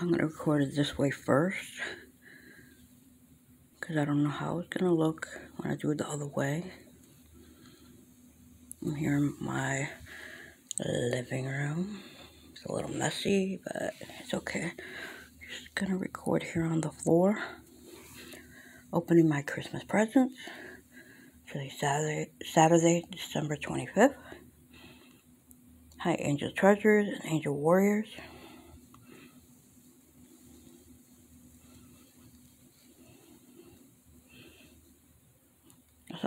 I'm going to record it this way first. Because I don't know how it's going to look when I do it the other way. I'm here in my living room. It's a little messy, but it's okay. Just going to record here on the floor. Opening my Christmas presents. Today, Saturday, Saturday, December 25th. Hi, Angel Treasures and Angel Warriors.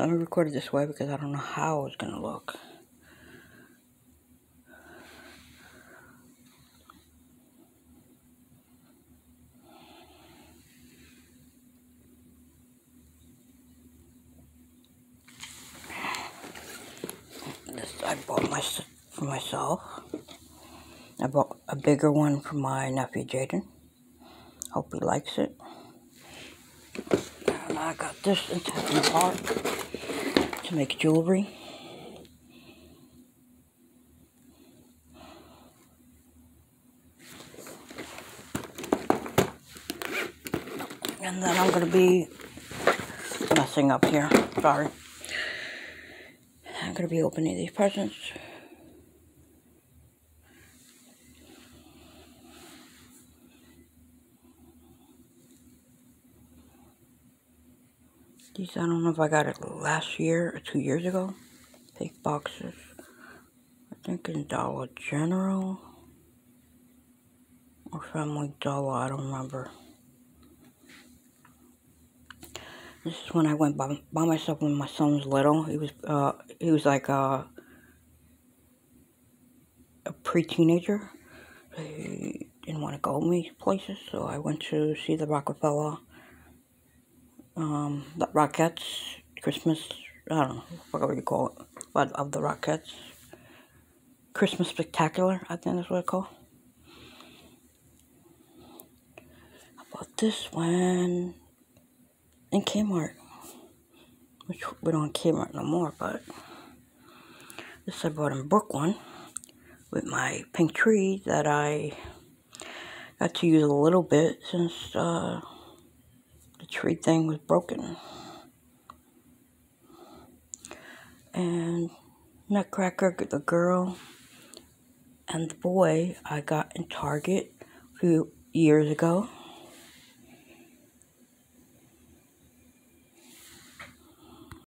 So I'm going to record it this way because I don't know how it's going to look. This I bought my, for myself. I bought a bigger one for my nephew Jaden. Hope he likes it. And I got this in Tiffany Park to make jewelry. And then I'm going to be messing up here. Sorry. I'm going to be opening these presents. These, I don't know if I got it last year or two years ago. Big boxes. I think in Dollar General or Family Dollar, I don't remember. This is when I went by, by myself when my son was little. He was, uh, he was like a, a pre-teenager. He didn't want to go me places, so I went to see the Rockefeller um, the Rockettes, Christmas, I don't know, what you call it, but of the Rockettes. Christmas Spectacular, I think that's what it's called. I bought this one in Kmart, which we don't Kmart no more, but this I bought in Brooklyn with my pink tree that I got to use a little bit since, uh, tree thing was broken. And Nutcracker, the girl, and the boy I got in Target a few years ago.